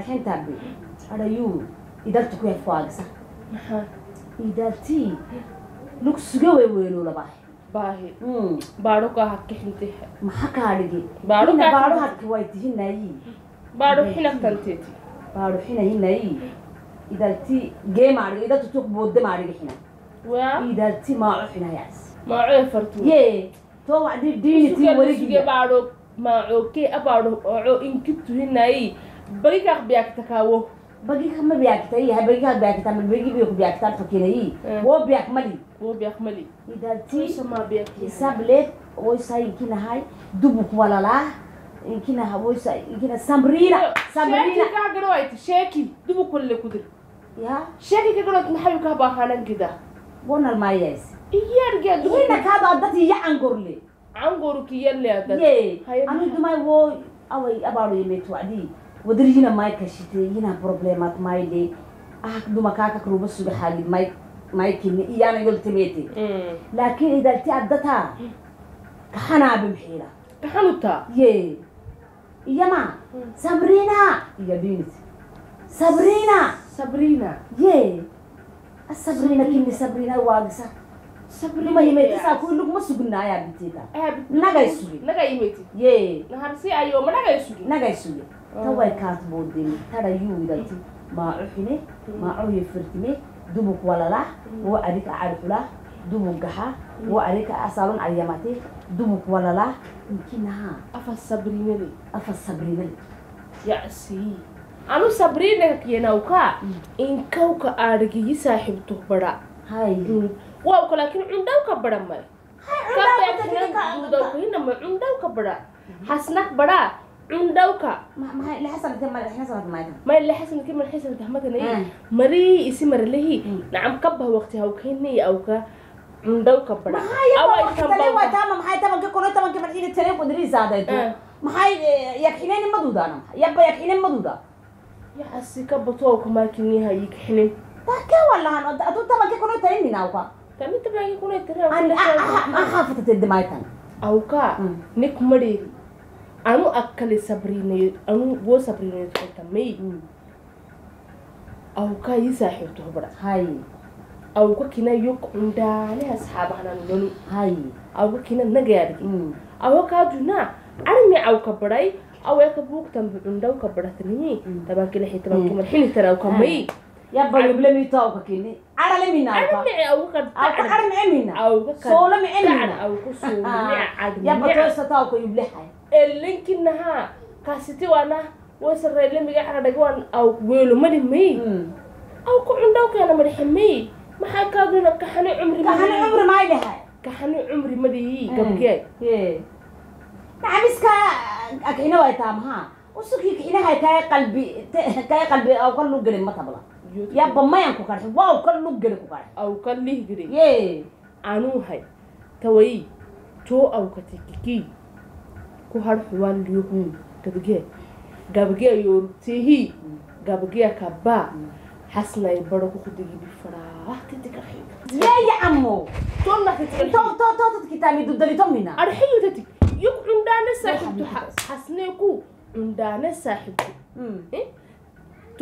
marxintabe adhayuu idalta ku yafaagisa maxaa idaltii lug suga way weelulabahay baahi baadho kaa hakixinte maxa kaadhigi Baadho Ina kaa- baadho hadka way tihinayi baadho xinagtanteeti baadho xinahinayi idaltii geemaadhiga idalta tuk boodda maadhiga xina waa idaltii maaco xinayas maacoo fartu ye to wacdi diinitii suge warigiya baadho maacooke abaadho oco inkituhinayi bagikaaq biyaaktakaawo bagika ma biyaakitay yahay bagika biyaakita ma bagi biyo ku biyaakita fakinayi Eh. wo biyak mali wo biyaaq mali idaltii samaa biyaaq isablet woisa inkinahay dubuk walalaa inkinaha woisa inkina samrina sheeki samrina kaa gadhowayti sheeki dubu kolle kudir ya sheeki ka gadhowt maxayu kaa baahanan gida bonal mayas iyargia ina dubu kaado adati yacangorle cangoru kiyalle adad ye Haye anu maxaa? dumay wo away abaado yemet wacdi wadirjina may kashite yina problemat mayle ah duma kaka kruba suga halid may may kini iyana yoltemete laakin idalti adata kaxanaabe mxiila kaxanutaa ye iyama sabrina! Iya dinit sabrina! Sabrina. Ye sabrina kini sabrina waagisa numa imetisa kuluguma suginaa eh, yaabiteeta nagay suge nagay imeti. Ye. Naharsi ayoma nagay suge nagay suge oh. taway kaas boodeen tara yuudati maacuxine maacuhye hmm. firtime dubug walalah hmm. wo adika cadxulah dubug gaxa hmm. wo adika asalon aryamate dubug walalah inkinahaa afa sabrinale afa sabrinale yacsi anu sabrina kenauka inkauka argiyi saaxibtuh bara hay wawka laakin cundhawka bara may kabeexinadudawka hinama cundhawka bara hasnak bara cundhawka maxay laxasanate madaxnasanat mayda may lehasanki marxisan tahmadanayi Mm. marii isi maralehi Mm. nacam kabah waqti hawkahinay awka cundhawka bara maxay waa tama maxay tabanka kono tabanka marxina tane qudriisaadayto Eh. maxay yakxineen maduudana yabba yakxineen maduuda yaxasi ka batowka maakiniha yikxinin take wallahan adu tabanka kono tane tamitibagi kuna tira an ha fitata dimaitana auka nik mari anu akkali sabrine anu go sabrine tokta mei auka yi sahibtu hubra hayi auka kina yok undane ashaba hanan lolu hayi auka kina nagayadigi auka duna armi auka barai aweka buktan bundau ka baratni tabankila hitabankuma xini tarauka mei yabayublemi to awka kini. Arale mina awkaar micemina soole micemiyabatoysa ah, to awka yublehay elinkinahaa kaasiti waana waysarelemiga aradhagwan aw weelo madi may hmm. awka cundhawkeena madaximay maxaa kaaduna kaxani cumri kaxani cumri maay dhahay kaxani cumri madi hmm. gabgee maxamiska akxina way taa mahaa usukii kixinahay kae qalbi kae qalbi awka lugelin matabla yabba mayan ku karxi waaw ka lug geli ku karxi aw ka lihgiri ye anuuhay tawayi too aw ka tikiki ku har xuwaan liyo gabgee gabgee yoortehi gabgee kabaa xasnay baro ku khudigi bifaraa titikarxi ye ya ammo tonna to titikarxi to to to kitabi dudalito mina arxiyo tatig yuk cundaane saaxibtu xasnee ku cundaane saaxibtu too yabba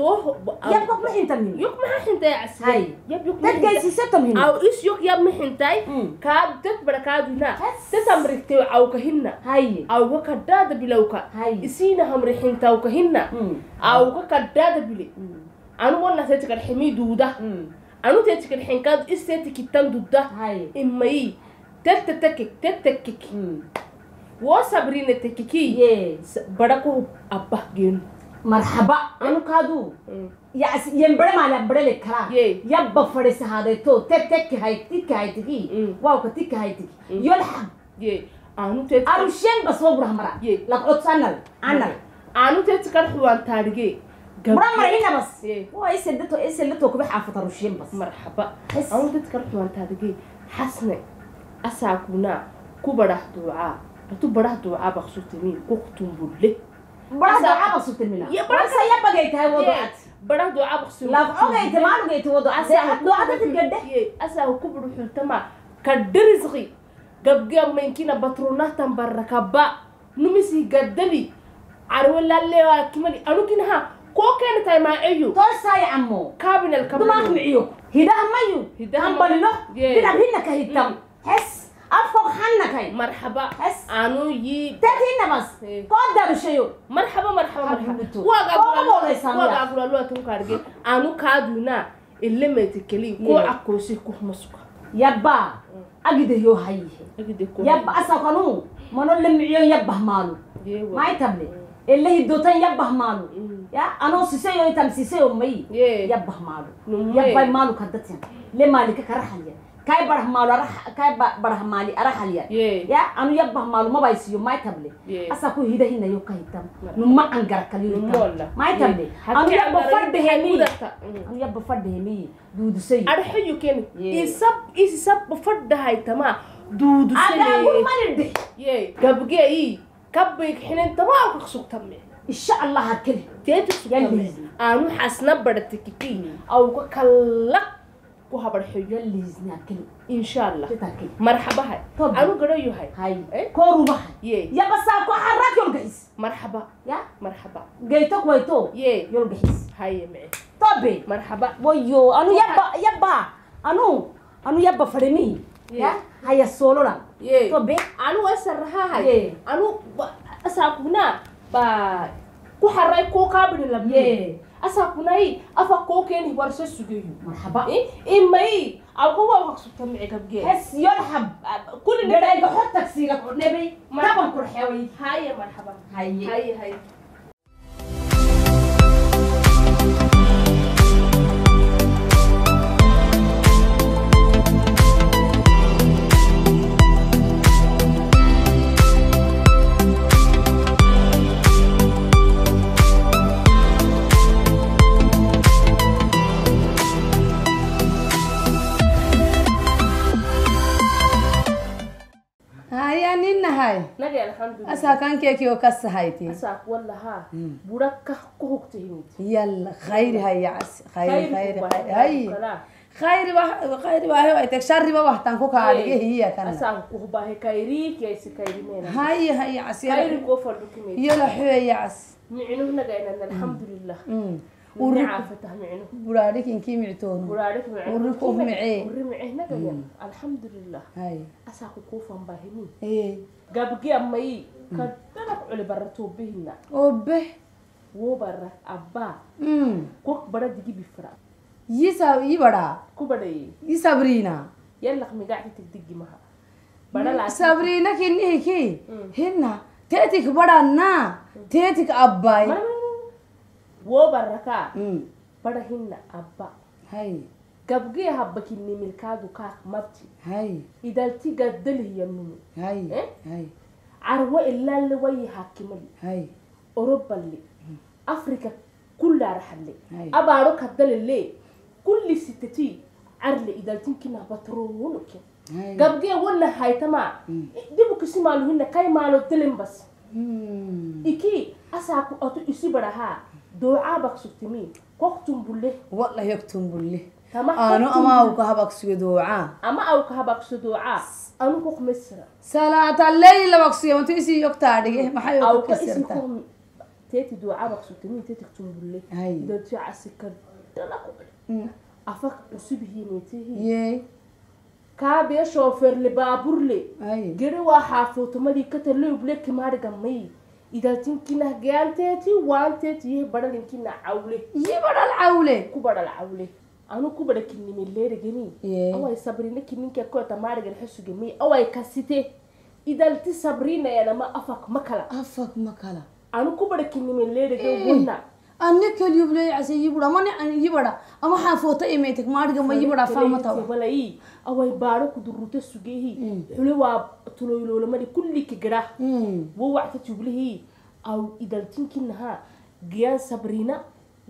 ma inta mina yuk maxaa xintay casri Hay. yab yuk dadkaysiisato mina aw is yuk yab ma xintay kaa dad bara kaaduna Has. tatamrigtay awka hinna haye awga kadhaada bilowka Hay. isiina hamri xintawka hinna awga kadhaada bile anu wana tetikar ximi duuda anu tetikar xinkaad isteeti kitan dudda haye imayi tette tekik tette kik wo sabrina tekiki ye bara ku abbah geenu marxaba anu kaadu yas yembere maala berele kala Ye. yabba fadhisa hadeeto te tekki hay tikki hay tiki Mm. wawka tikki hay tiki yolxab ye anu tetikar arushen bas wo burhamara Ye. laqots anal anal anu tetikar xuwaan taadhige bura marina bas Ye. wa isedato isedato kubi xaafata rushen bas marxaba Has. anu tetikar xuwaan taadhige xasne asaakuna ku badhah duucaa batu badhah duucaa baqsutimiin ku kutumbulle bura Asa- daca basutimina Ye, bura- wasa yabagay tahay wado Ye, badhah duucaa baqsu laqogayte maalugayte wado ducadati gadhe asaa ku budu xultama kadhirisqi gabgea menkina batrunatan barakaba numisi gaddali carwelalewa kimali anukinaha koo keeni tahay maaceyu toosay ammo kabinel dumaaq miciyo hidaha mayu Hidaha hambalino mayu. Yee. hidab hinaka hitam hes afkog hannakay أفوق حنك مرحبا. هس. أنو يي. تاتي نمس إيه. قدر شيو مرحبا مرحبا مرحبا. واقع بولا واقع بولا لو أتون كارجي. أنو كادونا اللي متكلي إيه. كو أكوسي كو مسكا يبا. أجد يو هاي. أجد كو يبا أسافنو منو اللي ميو يبا مالو إيه ما يتبلي اللي هي دوتان يبا مالو يا أنا سيسيو يتم سيسيو مي. يبا مالو يبا مالو كدتين. لما لك كرحل يعني malika karahalya kay barah maalu arah kay ba- barah mali arahalya Yee. ya anu yabbah maalu mabay siyo may table Yee. asa ku hida hina yo kahitam numa angara kaliyo Numolla. may table Yee. anu Hakki yabba angara fadde hemi kudata. Mm. anu yabba fadde hemi dudusayo arxayu keni Yee. isab isab fadhahaytama aga duudusale gurmanide ye gabgeyi kabbay xinen tamaa ka sugtame insha allah hakeli teeta sugtame Ku habarxayo yalliisni hakeli insha allah Teta hakeli marxabahay Tob. anu garayohay hay Eh? korubahay ye yaba saa ko harrak yolgahis marxaba ya marxaba geyto kwayto ye yolgahis haye mee tobe marxaba wayo anu yabba yabba anu anu yabba fademi ya haya solora ye tobe anu wasarahahay Ye. anu asakuna ba ku haray ko kabini labye أساقناي؟ أفقو كيني ورسا سجيو مرحبا. إيه؟ إيه ماي أقوى إيه؟ وقصو تمعي كبجي هس يرحب. كل نبي. نبي. حتى تكسيرك نبي. مرحبا كل حيوي هاي مرحبا. هاي هاي هاي الحمد لله أساكن كيكي وكس هايتي. أساك والله ها بركة كهوك تهيمتي يلا خير هاي يا عس خير خير هاي خير وا خير وا هي وايتك شر وا واحد تانكو كاري هي كان أساك كوه باه كيري كيس كيري مين هاي هاي عس خير كوفر دوكيمي يلا حي يا عس. نعينه نجينا الحمد لله. Urri uricaafatah micnuhu buraadhikinkii mictoonu buraarik Urri ku micee. urri miceh nagayan alhamdulillah hay asaku kuufan baahimi ee gabgi amai kadalak culi barato bihina obe wo bara abba kok bara digi bifra yisa yibada ku badaye yisabrina yallaq migacti tigdigi maha bara laa sabrina kinihiki hinna teetik badana teetik abbay wo baraka Mm. bara hinna abba hay gabgi habba kinni milkaadu kaak mabti hay idalti gaddalihiyamini hay Eh? hay carwo ilaale wayi hakimali hay oroballe afrika kullaaraxalle Hay. abaaro kadalele kulli sitati carle idaltinkina batronuke hay gabgee wala haytama dibu kisimaaluhina kay maalo dilin bas Mm. iki asaaku atu isi barahaa دعابك ستمي كختم بله والله يكتم بله أنا أما آه، نعم، أوكها بقصي دعاء. أما أوكها بقصي دعاء. أنا كوك مصر سلا تليل بقصي وأنت إيش يكتاري ما حيوك مصر أوكي إيش كوم تيت دعاء بقصي تمي تيت كتم بله هاي. دوت عسكر. دلنا كوبل أفك أصبه ميته يي. كابي شوفر لبابور لي. هاي. جري واحد فوت مالي كتر لي وبلك ماري جميل idaltinkinah gaanteeti waanteeti yihi badhalinkina cawle yibadhal cawle ku badhal cawle anu ku badha kinimileerigani Yee. away sabrina kininka koota maadhigan xusugami away kasite idalti sabrinayana afak makala afak makala anu ku badha kinimileeriga wana anne kelyuble case yibudha mani yibadha ama xaafoota imaytek maadhiga ma yibadha faamatawa balai away baadho kudurute sugehi xule waa tuloyloolamadi kulliki gadha wawacta jublihii aw idaltinkinaha giyaan sabrina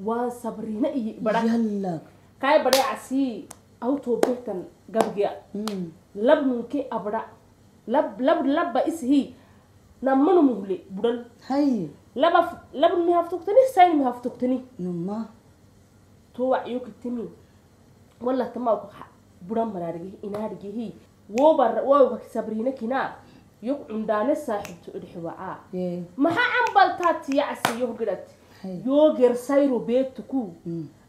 waan sabrina iyo bara yalla kay badhay casii aw toobehtan gabgiya lab nunke abra lab lab labba ishi namanu muhle budal hay laba lab mi haftuktani sayn mi haftuktani numa to wacyo kitimi wala tama ko budan mararigi inaarigihi wo bar wo sabrina kina yok cundaane saaxibto idhixwacaa yee maxaa cambaltaa tiyacsi yohgidhat Hay. yooger sayro beetuku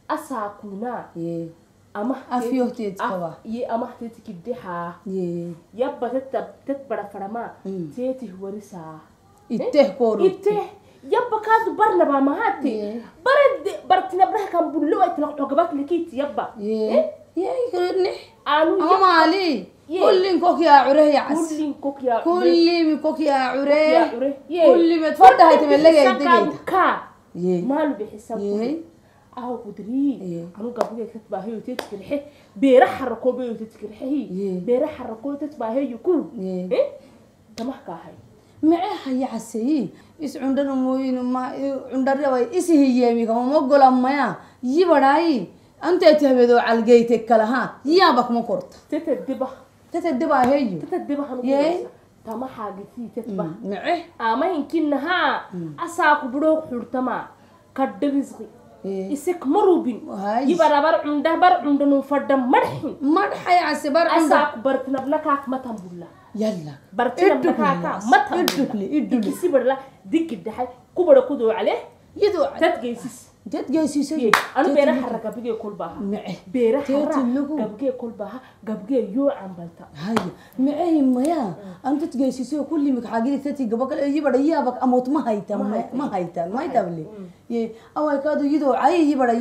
asaa kunaa ye ama Afyohteed qaba. ye amahtet kiddehaa ye yabba teta tet bara faramaa Mm. teetih warisaa itteh kooro itte yabba kaadu barnabaa mahaate Ye. bare bartinabraha kan bullo ay tila xogabat likiit yabba ye ye ne aanu ama maali Ye. kullin kok yaa cure yacas kullin kokyaa kulli kok yaa cure Yaa cure. Ye. kulli med fadhahay tamelegay kaa ye maalu bixisan ye aw budrii Ye. anu gabuge tatbaahayo tetkirxe beera xarakobayo tetkirxehi Ye. beera xarakoyo tatbaahayo ku Ye. tamah kaahay mece haya caseyi is cundhana mooyin ma cundharaway isi hiyeemi kama mogola maya yibadhaayi anteeti habeedoo calgeyte kalaha yiyaaba kuma korta teta diba tata dibaa heeyo teta diba hanu Ye. tamaxaagisii tetbah mece amahinkinahaa asaa kubudhoo xurtama kadha risqi Ye. isik marubin Hay. yibara bar cunda bar cundanun fadha madxin madxay case bar cundha asaa ku bartinabnakaak matanbulla yalla bartinabnakaaka idukle idule ikisi barla digi dhaxay kubara kudoocale yidoo dad geysis dad geesiisay anu beera xara gabgee kolbaaha mece beera Teeti xara lugu. gabgee kolbaaha gabgee yoo cambalta haya mecehi maya an dad geesiisay kulli mikaxaagili tati gabakale yibada yiyaaba amoot ma hayta ma hayta ma haytable ye away kaadu yidoo cayi yibada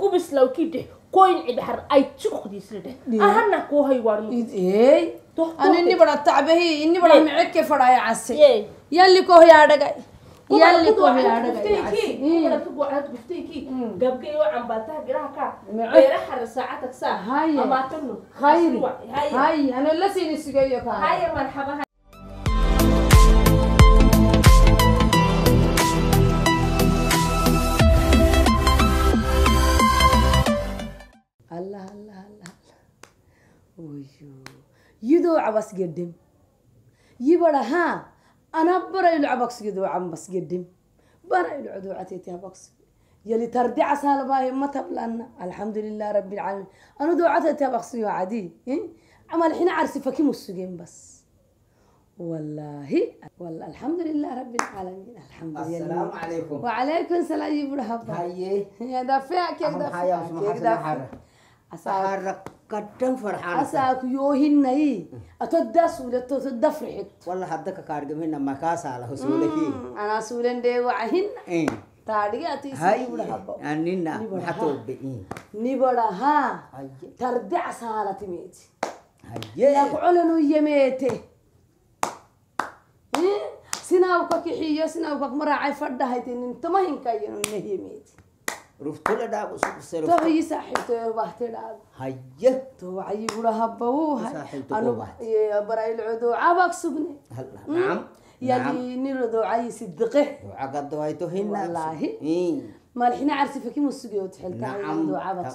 dhacali saamelegeyta yacase awayi uridhaylaku anahtan idoola magaysed idhih Haye. kubislaw kidhih koyn cidhar ay cukhdisledheh ahana koohay waarmu ey Toh, an toh. ini bada tacbehi ini bada Ye. meceke fadhaya case Ye. yalli kohyaadhagay yalli kohyaadhagay guftayki gabgee yoo cambaltaha giraha ka Mece. beera xara saacatag saa Haye. amaatanu khayri haye hay ana la الله هلا الله يدو الله قدم. الله ها أنا برا يلعبك يدو عم بس قدم. برا يلعبوا عتيتي بوكس يلي تردع سال باهي ما تبلأن. الحمد لله رب العالمين. أنا دو عتيتي بوكس يا عادي إيه؟ عمل حين عرسي فكي مسجين بس. والله والله الحمد لله رب العالمين. الحمد لله السلام عليكم. وعليكم السلام يبرا هبا هاي إيه؟ يا دفعك يا دفعك يا دفعك حرة أساك حرة قدام فرحان أساك يوهني أتدس ولا تدفرحت والله حدك كارجم هنا مكاس على حصولك أنا سولن دي وعهن. إيه. تاريخ أتي هاي. أنينا نبرا محطوط ها. بإيه نبرا ها. تردع سالة ميتي هاي. يقعلنو يميتي. سناوكا كحية سناوكا مراعي فردهايتين انت ما هنكاينو إنه يميتي. رفت له دا بس سر تغيي صاحبته وبحتي دعاب هاي توعي يقول هبوه صاحبته أنا قوبات. يا براي العدو عباك سبني هلا. نعم. نعم. يلي نردو عاي صدقه. وعقد دوايته هنا والله. إيه. ما الحين عرسي فكي مسجي وتحل نعم. العدو عباك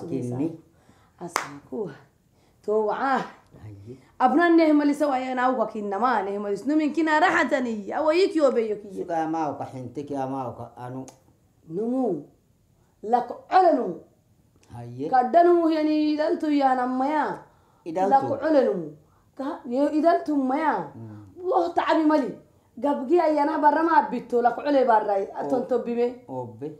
تأكلني سبني أساكوه توعاه هاي. أبنا نهم اللي سوى أنا أوكا كنا نهم اللي سنو من كنا راحتني أو يك يو بيوكي سكا ما وك حنتك يا ما وك أنو نمو لك علنو. هاي كدنو يعني دلتو يا نميا إدالتو. لك علنو إدلتو ميا وه تعبي ملي قبقي أنا برا ما بيتو. لك علي برا. أتون تبي أوبي.